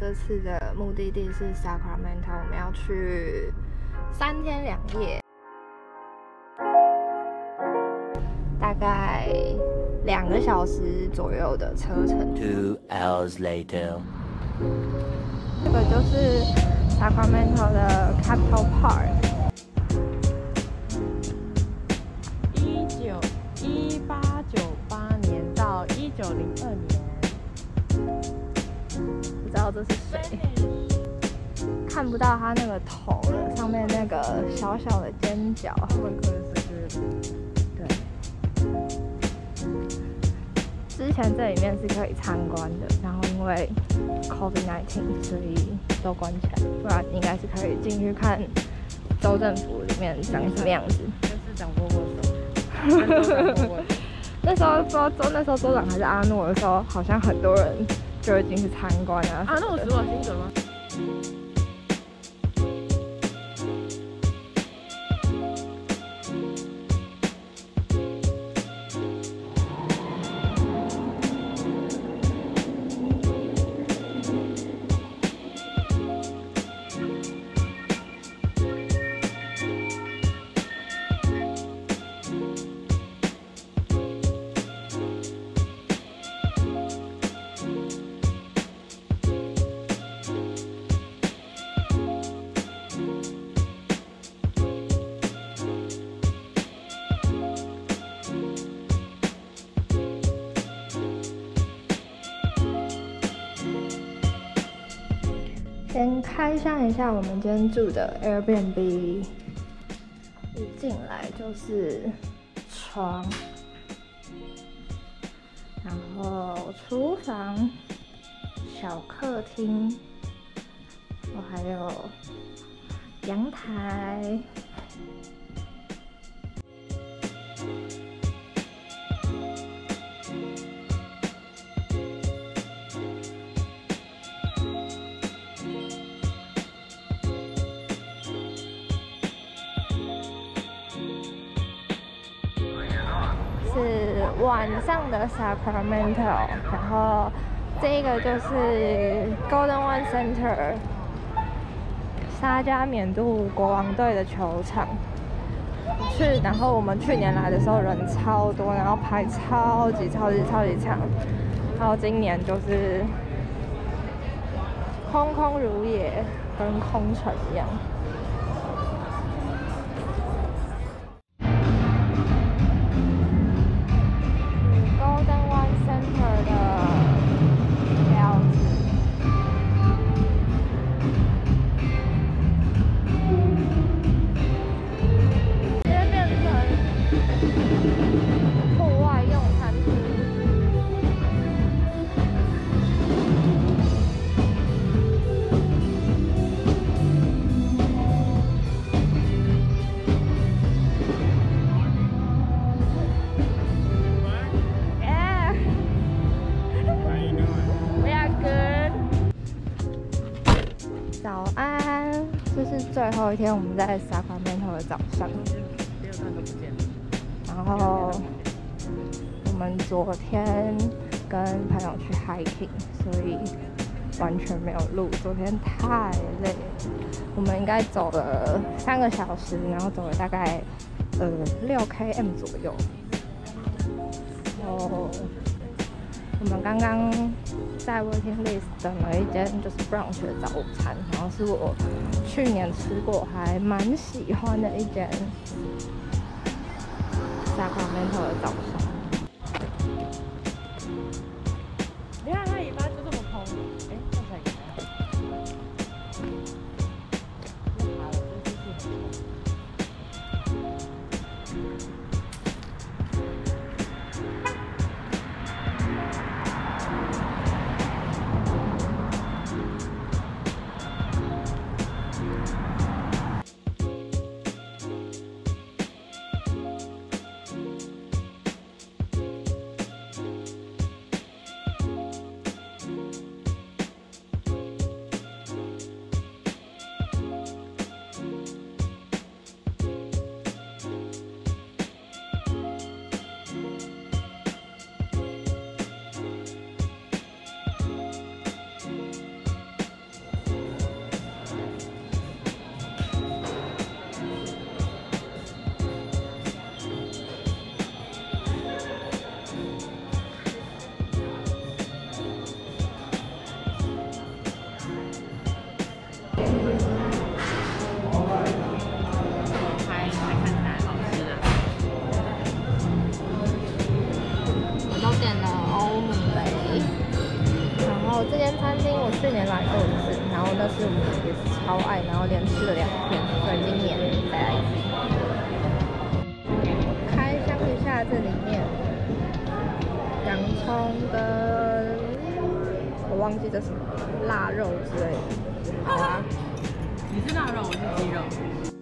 这次的目的地是 Sacramento，我们要去三天两夜，大概两个小时左右的车程。Two hours later. 这个就是 Sacramento 的 Capital Park。一九一八九八年到一九零二年，道这是谁，看不到他那个头了，上面那个小小的尖角。温克斯是对，之前这里面是可以参观的，然后因为 COVID-19，所以都关起来，不然应该是可以进去看州政府里面长什么样子。跟市长握握手，那时候说州那时候州长还是阿诺的时候，好像很多人就会进去参观啊。啊，那我死我新格吗？先开箱一下我们今天住的 Airbnb，一进来就是床，然后厨房、小客厅，我还有阳台。是晚上的 Sacramento，然后这个就是 Golden One Center，沙加缅度国王队的球场。去，然后我们去年来的时候人超多，然后排超级超级超级长，然后今年就是空空如也，跟空城一样。早安，这是最后一天，我们在 Sacramento 的早上。然后我们昨天跟朋友去 hiking，所以完全没有录。昨天太累了，我们应该走了三个小时，然后走了大概呃六 km 左右。然后我们刚刚在 Working list 等了一间就是 brunch 的早餐，然后是我去年吃过还蛮喜欢的一间 Sacramento 的早餐。忘记这什么腊肉之类的，好啊。你是腊肉，我是鸡肉。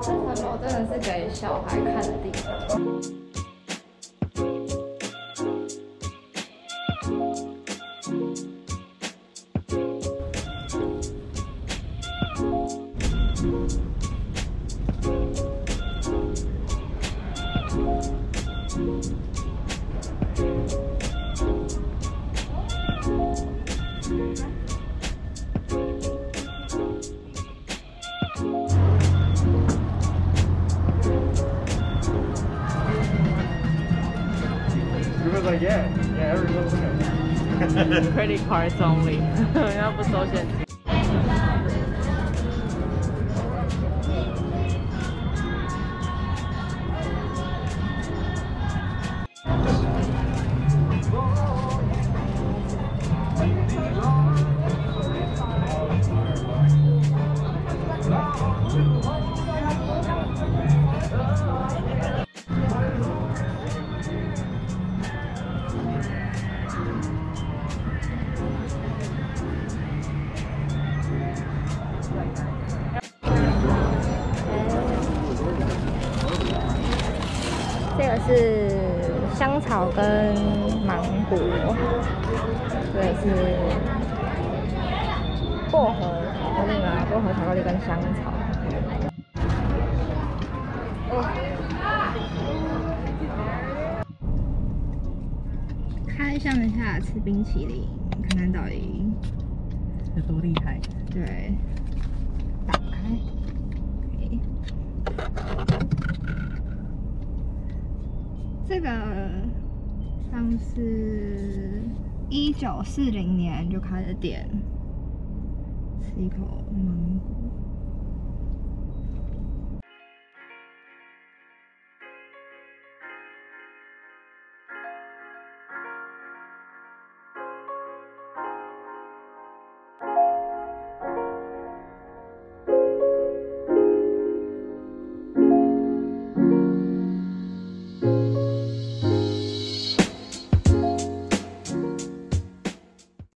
这个楼真的是给小孩看的地方。Credit cards only，人家不收现金。 是香草跟芒果，这个是薄荷我领了薄荷巧克力跟香草。开箱一下吃冰淇淋，看看到底有多厉害？对，打开。这个像是一九四零年就开的店，吃一口芒果。